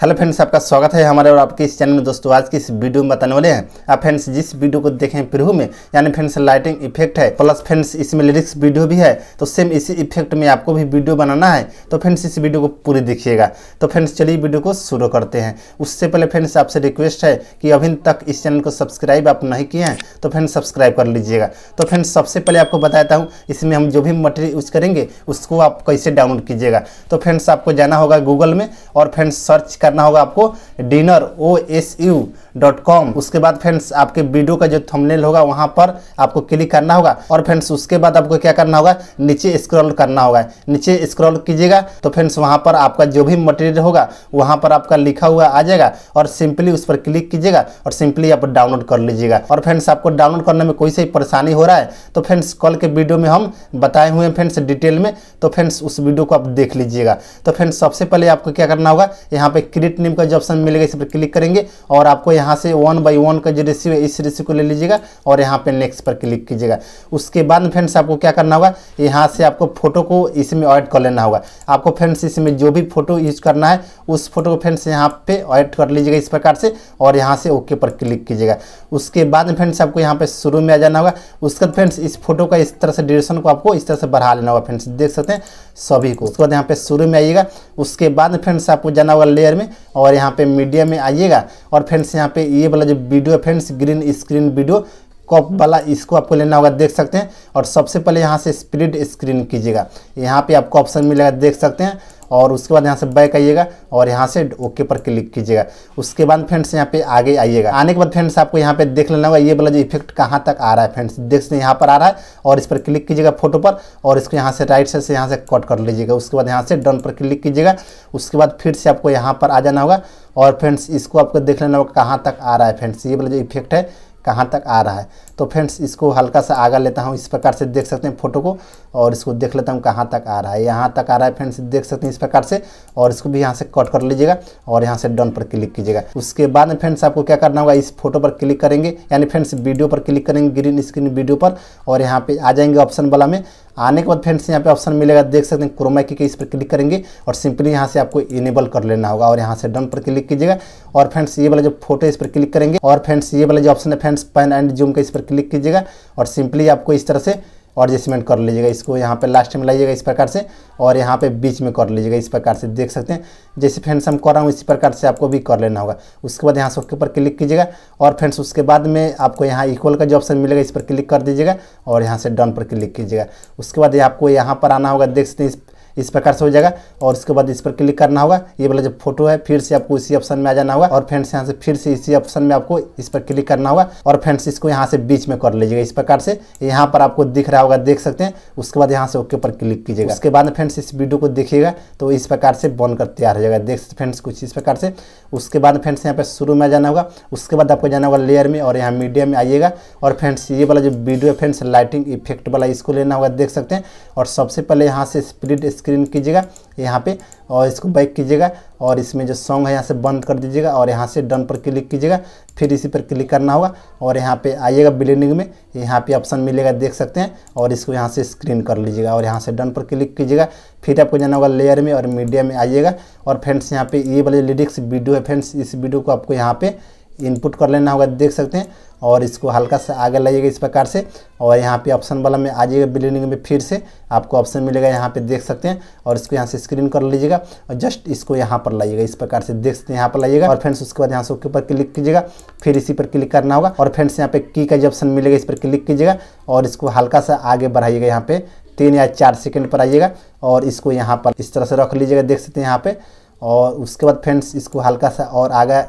Hello friends, आपका स्वागत है हमारे और आपके इस चैनल में। दोस्तों, आज की इस वीडियो में बताने वाले हैं, आप फ्रेंड्स, जिस वीडियो को देखें प्रिव्यू में, यानी फ्रेंड्स लाइटिंग इफ़ेक्ट है प्लस फ्रेंड्स, इसमें लिरिक्स वीडियो भी है तो सेम इसी इफ़ेक्ट में आपको भी वीडियो बनाना है तो फ्रेंड्स, इस वीडियो को पूरी देखिएगा। तो फ्रेंड्स, चलिए वीडियो को शुरू करते हैं। उससे पहले फ्रेंड्स, आपसे रिक्वेस्ट है कि अभी तक इस चैनल को सब्सक्राइब आप नहीं किए हैं तो फ्रेंड्स सब्सक्राइब कर लीजिएगा। तो फ्रेंड्स, सबसे पहले आपको बताता हूँ, इसमें हम जो भी मटेरियल यूज़ करेंगे, उसको आप कैसे डाउनलोड कीजिएगा। तो फ्रेंड्स, आपको जाना होगा गूगल में, और फ्रेंड्स सर्च करना होगा आपको dinner O S U dot com उसके बाद फ्रेंड्स आपके वीडियो का जो थंबनेल होगा, वहाँ पर आपको क्लिक करना होगा। और फ्रेंड्स उसके बाद आपको क्या करना होगा? नीचे स्क्रॉल करना होगा। नीचे स्क्रॉल कीजिएगा तो फ्रेंड्स वहाँ पर आपका जो भी मटेरियल होगा, वहाँ पर आपका लिखा हुआ आ जाएगा। और सिंपली उस पर क्लिक कीजिएगा और सिंपली आप डाउनलोड कर लीजिएगा। और फ्रेंड्स आपको डाउनलोड करने में कोई सी परेशानी हो रहा है तो फ्रेंड्स कल के वीडियो में हम बताए हुए हैं फ्रेंड्स डिटेल में तो फ्रेंड्स उस वीडियो को आप देख लीजिएगा। तो फ्रेंड्स सबसे पहले आपको क्या करना होगा? यहाँ पे क्रिएट नेम का जो ऑप्शन मिलेगा, इस पर क्लिक करेंगे और आपको यहाँ से वन बाई वन का जो रेशियो है, इस रेशियो को ले लीजिएगा और यहाँ पे नेक्स्ट पर क्लिक कीजिएगा। उसके बाद फ्रेंड्स आपको क्या करना होगा? यहाँ से आपको फ़ोटो को इसमें ऐड कर लेना होगा। आपको फ्रेंड्स इसमें जो भी फ़ोटो यूज़ करना है, उस फ़ोटो को फ्रेंड्स यहाँ पे ऐड कर लीजिएगा इस प्रकार से और यहाँ से ओके पर क्लिक कीजिएगा। उसके बाद फ्रेंड्स आपको यहाँ पे शुरू में आ जाना होगा। उसके बाद फ्रेंड्स इस फ़ोटो का इस तरह से ड्यूरेशन को आपको इस तरह से बढ़ा लेना होगा। फ्रेंड्स देख सकते हैं सभी को। उसके बाद यहाँ पे शुरू में आइएगा। उसके बाद फ्रेंड्स आपको जाना होगा लेयर में। और यहाँ पे मीडिया में आइएगा। और फ्रेंड्स, यहाँ पे ये वाला जो वीडियो है फ्रेंड्स, ग्रीन स्क्रीन वीडियो, कॉप वाला इसको आपको लेना होगा, देख सकते हैं। और सबसे पहले यहाँ से स्प्लिट स्क्रीन कीजिएगा। यहाँ पे आपको ऑप्शन मिलेगा, देख सकते हैं। और उसके बाद यहाँ से बैक आइएगा और यहाँ से ओके पर क्लिक कीजिएगा। उसके बाद फ्रेंड्स यहाँ पे आगे आइएगा। आने के बाद फ्रेंड्स आपको यहाँ पे देख लेना होगा, ये वाला जो इफ़ेक्ट कहाँ तक आ रहा है फ्रेंड्स देख सकते यहाँ पर आ रहा है और इस पर क्लिक कीजिएगा फ़ोटो पर और इसको यहाँ से राइट साइड से यहाँ से कट कर लीजिएगा। उसके बाद यहाँ से डन पर क्लिक कीजिएगा। उसके बाद फिर से आपको यहाँ पर आ जाना होगा और फ्रेंड्स इसको आपको देख लेना होगा कहाँ तक आ रहा है फ्रेंड्स ये वाला जो इफ़ेक्ट है कहाँ तक आ रहा है। तो फ्रेंड्स इसको हल्का सा आगा लेता हूँ। इस प्रकार से देख सकते हैं फ़ोटो को और इसको देख लेता हूँ कहाँ तक आ रहा है। यहाँ तक आ रहा है फ्रेंड्स देख सकते हैं इस प्रकार से और इसको भी यहाँ से कट कर लीजिएगा और यहाँ से डन पर क्लिक कीजिएगा। उसके बाद में फ्रेंड्स आपको क्या करना होगा? इस फ़ोटो पर क्लिक करेंगे। यानी फ्रेंड्स वीडियो पर क्लिक करेंगे ग्रीन स्क्रीन वीडियो पर और यहाँ पर आ जाएँगे ऑप्शन वाला में। आने के बाद फ्रेंड्स यहाँ पे ऑप्शन मिलेगा। देख सकते हैं क्रोमा की इस पर क्लिक करेंगे और सिंपली यहाँ से आपको इनेबल कर लेना होगा और यहाँ से डन पर क्लिक कीजिएगा। और फ्रेंड्स ये वाला जो फ़ोटो इस पर क्लिक करेंगे। और फ्रेंड्स ये वाला जो ऑप्शन है फ्रेंड्स पैन एंड जूम का इस पर क्लिक कीजिएगा और सिंपली आपको इस तरह से एडजस्टमेंट कर लीजिएगा। इसको यहाँ पे लास्ट में लाइएगा इस प्रकार से और यहाँ पे बीच में कर लीजिएगा इस प्रकार से। देख सकते हैं, जैसे फ्रेंड्स हम कर रहा हूँ इसी प्रकार से आपको भी कर लेना होगा। उसके बाद यहाँ से ओके पर क्लिक कीजिएगा और फ्रेंड्स उसके बाद में आपको यहाँ इक्वल का जो ऑप्शन मिलेगा इस पर क्लिक कर दीजिएगा और यहाँ से डन पर क्लिक कीजिएगा। उसके बाद आपको यहाँ पर आना होगा। देख सकते हैं प्रकार से हो जाएगा और उसके बाद इस पर क्लिक करना होगा। ये वाला जो फ़ोटो है, फिर से आपको इसी ऑप्शन में आ जाना होगा और फ्रेंड्स, यहाँ से फिर से इसी ऑप्शन में आपको इस पर क्लिक करना होगा और फ्रेंड्स, इसको यहाँ से बीच में कर लीजिएगा। इस प्रकार से यहाँ पर आपको दिख रहा होगा, देख सकते हैं। उसके बाद यहाँ से ओके पर क्लिक कीजिएगा। उसके बाद फ्रेंड्स, इस वीडियो को देखिएगा तो इस प्रकार से बनकर तैयार हो जाएगा। देख फ्रेंड्स, कुछ इस प्रकार से। उसके बाद फ्रेंड्स, यहाँ पर शुरू में जाना होगा। उसके बाद आपको जाना होगा लेयर में और यहाँ मीडिया में आइएगा और फ्रेंड्स, ये वाला जो वीडियो है फ्रेंड्स, लाइटिंग इफ़ेक्ट वाला, इसको लेना होगा, देख सकते हैं। और सबसे पहले यहाँ से स्प्लिट स्क्रीन कीजिएगा, यहाँ पे, और इसको बैक कीजिएगा, और इसमें जो सॉन्ग है यहाँ से बंद कर दीजिएगा, और यहाँ से डन पर क्लिक कीजिएगा, फिर इसी पर क्लिक करना होगा, और यहाँ पे आइएगा ब्लेंडिंग में, यहाँ पे ऑप्शन मिलेगा, देख सकते हैं, और इसको यहाँ से स्क्रीन कर लीजिएगा, और यहाँ से डन पर क्लिक कीजिएगा, फिर आपको जाना होगा लेयर में और मीडिया में आइएगा, और फ्रेंड्स यहाँ पे ये वाले लिरिक्स वीडियो है फ्रेंड्स इस वीडियो को आपको यहाँ पे इनपुट कर लेना होगा, देख सकते हैं और इसको हल्का सा आगे लाइएगा इस प्रकार से और यहाँ पे ऑप्शन वाला में आ जाइएगा बिल्डिंग में फिर से आपको ऑप्शन मिलेगा, यहाँ पे देख सकते हैं और इसको यहाँ से स्क्रीन कर लीजिएगा और जस्ट इसको यहाँ पर लाइएगा, इस प्रकार से देख सकते हैं यहाँ पर लाइएगा और फ्रेंड्स उसके बाद यहाँ से ओके पर क्लिक कीजिएगा, फिर इसी पर क्लिक करना होगा और फ्रेंड्स यहाँ पे की का जो ऑप्शन मिलेगा इस पर क्लिक कीजिएगा और इसको हल्का सा आगे बढ़ाइएगा, यहाँ पे तीन या चार सेकेंड पर आइएगा और इसको यहाँ पर इस तरह से रख लीजिएगा, देख सकते हैं यहाँ पर और उसके बाद फ्रेंड्स इसको हल्का सा और आगे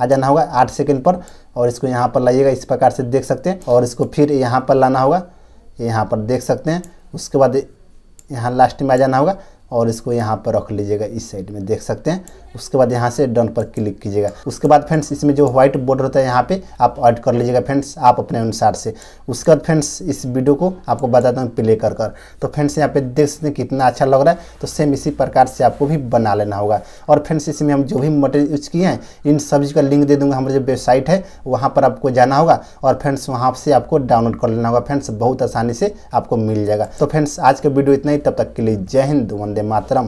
आ जाना होगा आठ सेकेंड पर और इसको यहाँ पर लाइएगा, इस प्रकार से देख सकते हैं। और इसको फिर यहाँ पर लाना होगा, यहाँ पर देख सकते हैं। उसके बाद यहाँ लास्ट में आ जाना होगा। और इसको यहाँ पर रख लीजिएगा, इस साइड में देख सकते हैं। उसके बाद यहाँ से डन पर क्लिक कीजिएगा। उसके बाद फ्रेंड्स, इसमें जो व्हाइट बॉर्डर होता है यहाँ पे, आप ऐड कर लीजिएगा। फ्रेंड्स, आप अपने अनुसार से। उसके बाद फ्रेंड्स, इस वीडियो को आपको बताता हूँ प्ले कर कर। तो फ्रेंड्स, यहाँ पे देख सकते हैं कितना अच्छा लग रहा है। तो सेम इसी प्रकार से आपको भी बना लेना होगा। और फ्रेंड्स, इसमें हम जो भी मटेरियल यूज़ किए हैं, इन सब्ज़ी का लिंक दे दूँगा। हमारी जो वेबसाइट है, वहाँ पर आपको जाना होगा। और फ्रेंड्स, वहाँ से आपको डाउनलोड कर लेना होगा। फ्रेंड्स, बहुत आसानी से आपको मिल जाएगा। तो फ्रेंड्स, आज का वीडियो इतना ही। तब तक के लिए जय हिंद वंदे मातरम